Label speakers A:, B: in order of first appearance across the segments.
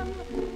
A: Mom!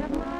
A: out of my